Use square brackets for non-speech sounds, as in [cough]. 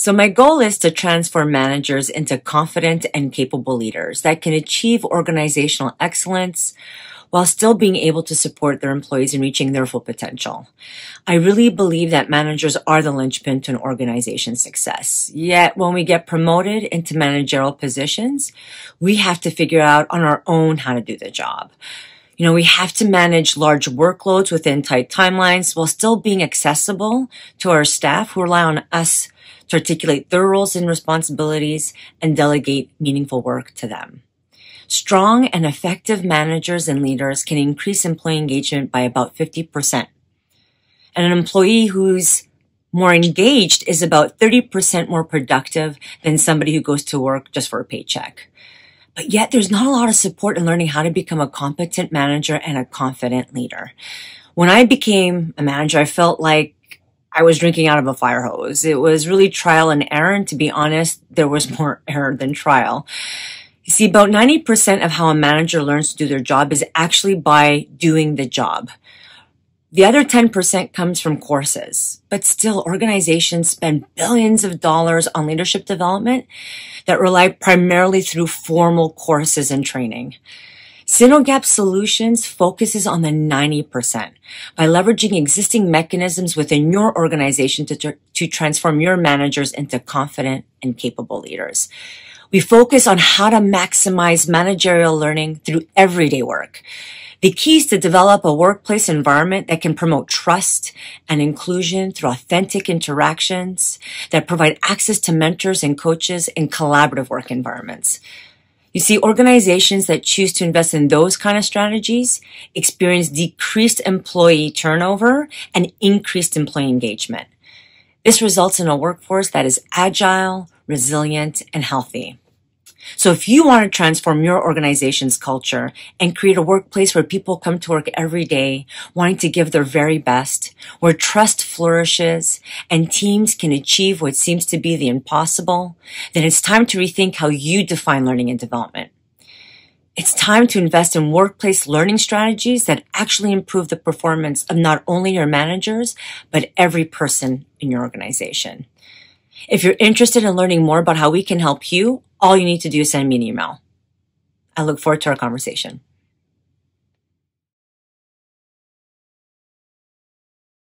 So my goal is to transform managers into confident and capable leaders that can achieve organizational excellence while still being able to support their employees in reaching their full potential. I really believe that managers are the linchpin to an organization's success. Yet when we get promoted into managerial positions, we have to figure out on our own how to do the job. You know, we have to manage large workloads within tight timelines while still being accessible to our staff who rely on us to articulate their roles and responsibilities and delegate meaningful work to them. Strong and effective managers and leaders can increase employee engagement by about 50%. And an employee who's more engaged is about 30% more productive than somebody who goes to work just for a paycheck. But yet there's not a lot of support in learning how to become a competent manager and a confident leader. When I became a manager, I felt like I was drinking out of a fire hose. It was really trial and error. And to be honest, there was more [laughs] error than trial. You see, about 90% of how a manager learns to do their job is actually by doing the job. The other 10% comes from courses, but still organizations spend billions of dollars on leadership development that rely primarily through formal courses and training. Sinogap Solutions focuses on the 90% by leveraging existing mechanisms within your organization to, to transform your managers into confident and capable leaders. We focus on how to maximize managerial learning through everyday work. The key is to develop a workplace environment that can promote trust and inclusion through authentic interactions that provide access to mentors and coaches in collaborative work environments. You see, organizations that choose to invest in those kind of strategies experience decreased employee turnover and increased employee engagement. This results in a workforce that is agile, resilient, and healthy. So if you want to transform your organization's culture and create a workplace where people come to work every day wanting to give their very best, where trust flourishes and teams can achieve what seems to be the impossible, then it's time to rethink how you define learning and development. It's time to invest in workplace learning strategies that actually improve the performance of not only your managers, but every person in your organization. If you're interested in learning more about how we can help you, all you need to do is send me an email. I look forward to our conversation.